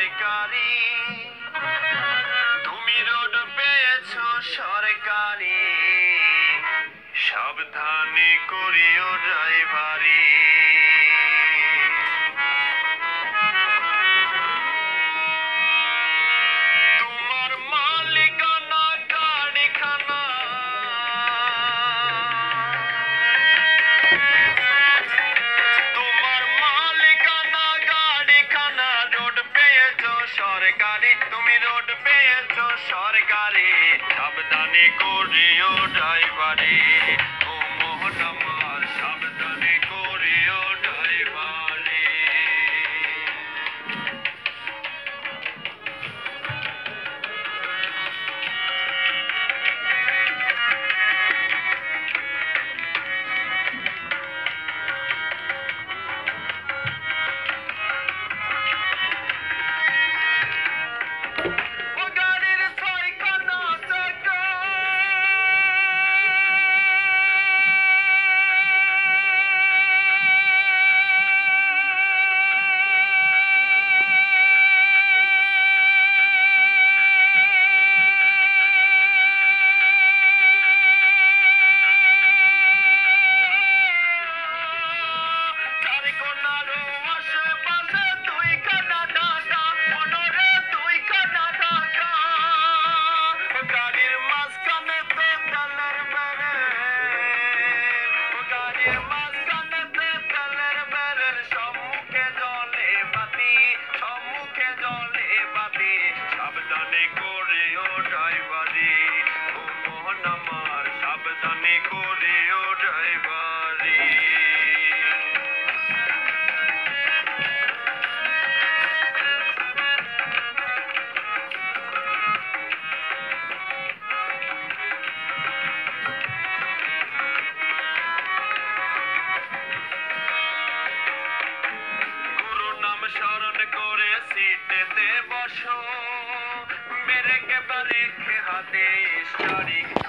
সরকারি। তুমি রোড পেয়েছ সরকারি। সাবধানে করিও ড্রাইভার। সরকারে তুমি রোড পেয়েছ সরকারে। সাবধানে করিও ড্রাইভারে। স্মরণ করে সিটেতে বসো। মেরে কে বাড়ির হাতে ঈশ্বরিক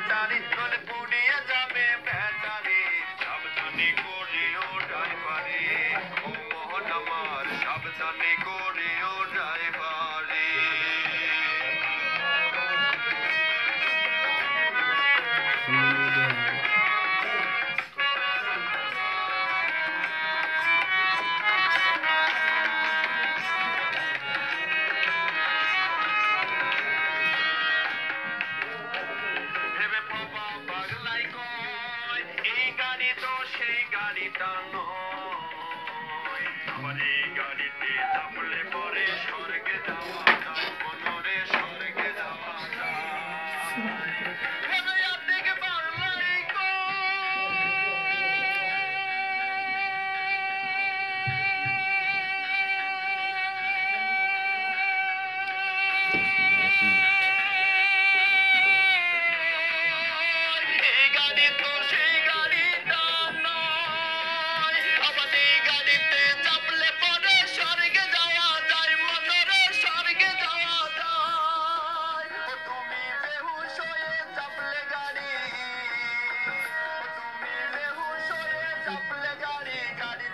ব্যাটারি চলে পুড়িয়ে যাবে ব্যাটারি সাবধানে করিও ড্রাইভারে। ও মোহন আমার りたの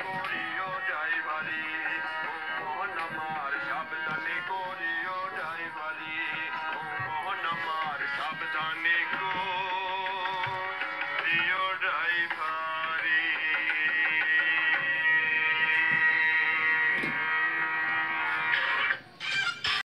you're Hare